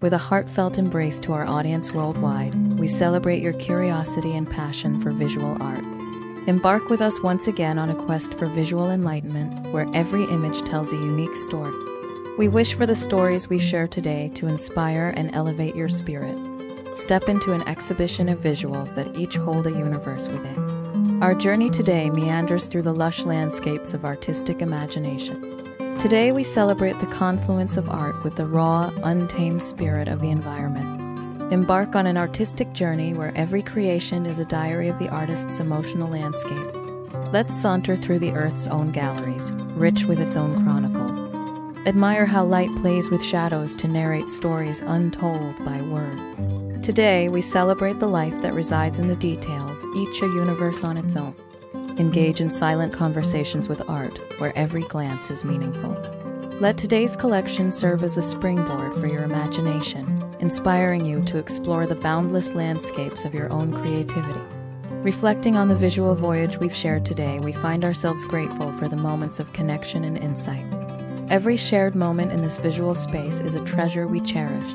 With a heartfelt embrace to our audience worldwide, we celebrate your curiosity and passion for visual art. Embark with us once again on a quest for visual enlightenment where every image tells a unique story. We wish for the stories we share today to inspire and elevate your spirit. Step into an exhibition of visuals that each hold a universe within. Our journey today meanders through the lush landscapes of artistic imagination. Today, we celebrate the confluence of art with the raw, untamed spirit of the environment. Embark on an artistic journey where every creation is a diary of the artist's emotional landscape. Let's saunter through the Earth's own galleries, rich with its own chronicles. Admire how light plays with shadows to narrate stories untold by word. Today, we celebrate the life that resides in the details, each a universe on its own. Engage in silent conversations with art, where every glance is meaningful. Let today's collection serve as a springboard for your imagination, inspiring you to explore the boundless landscapes of your own creativity. Reflecting on the visual voyage we've shared today, we find ourselves grateful for the moments of connection and insight. Every shared moment in this visual space is a treasure we cherish,